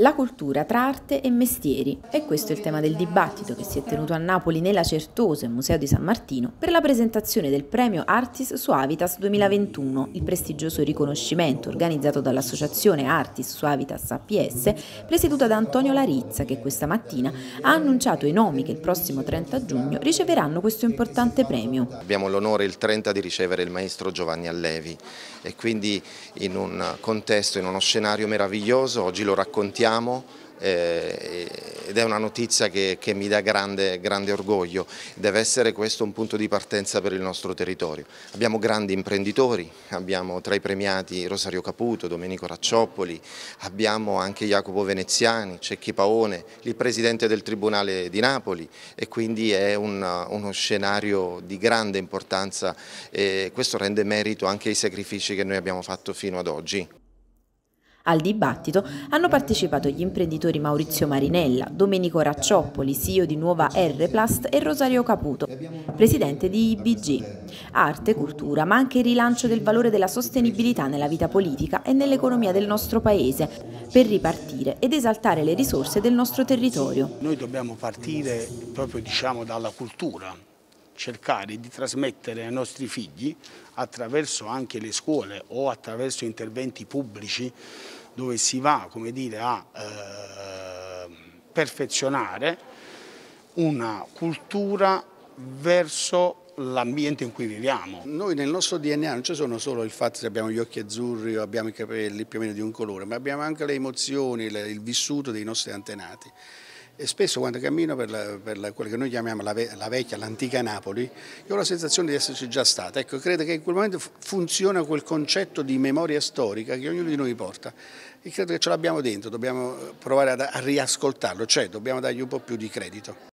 La cultura tra arte e mestieri. E questo è il tema del dibattito che si è tenuto a Napoli nella Certosa, Museo di San Martino, per la presentazione del premio Artis Suavitas 2021, il prestigioso riconoscimento organizzato dall'associazione Artis Suavitas APS, presieduta da Antonio Larizza, che questa mattina ha annunciato i nomi che il prossimo 30 giugno riceveranno questo importante premio. Abbiamo l'onore il 30 di ricevere il maestro Giovanni Allevi e quindi in un contesto, in uno scenario meraviglioso, oggi lo raccontiamo siamo eh, ed è una notizia che, che mi dà grande, grande, orgoglio, deve essere questo un punto di partenza per il nostro territorio. Abbiamo grandi imprenditori, abbiamo tra i premiati Rosario Caputo, Domenico Raccioppoli, abbiamo anche Jacopo Veneziani, Cecchi Paone, il Presidente del Tribunale di Napoli e quindi è un, uno scenario di grande importanza e questo rende merito anche ai sacrifici che noi abbiamo fatto fino ad oggi. Al dibattito hanno partecipato gli imprenditori Maurizio Marinella, Domenico Raccioppoli, CEO di Nuova R-Plast e Rosario Caputo, presidente di IBG. Arte, cultura, ma anche il rilancio del valore della sostenibilità nella vita politica e nell'economia del nostro paese, per ripartire ed esaltare le risorse del nostro territorio. Noi dobbiamo partire proprio diciamo, dalla cultura, cercare di trasmettere ai nostri figli attraverso anche le scuole o attraverso interventi pubblici dove si va come dire, a eh, perfezionare una cultura verso l'ambiente in cui viviamo. Noi nel nostro DNA non ci sono solo il fatto che abbiamo gli occhi azzurri o abbiamo i capelli più o meno di un colore, ma abbiamo anche le emozioni, il vissuto dei nostri antenati. E spesso quando cammino per, la, per la, quello che noi chiamiamo la, la vecchia, l'antica Napoli, io ho la sensazione di esserci già stata. Ecco, credo che in quel momento funziona quel concetto di memoria storica che ognuno di noi porta e credo che ce l'abbiamo dentro, dobbiamo provare a, a riascoltarlo, cioè dobbiamo dargli un po' più di credito.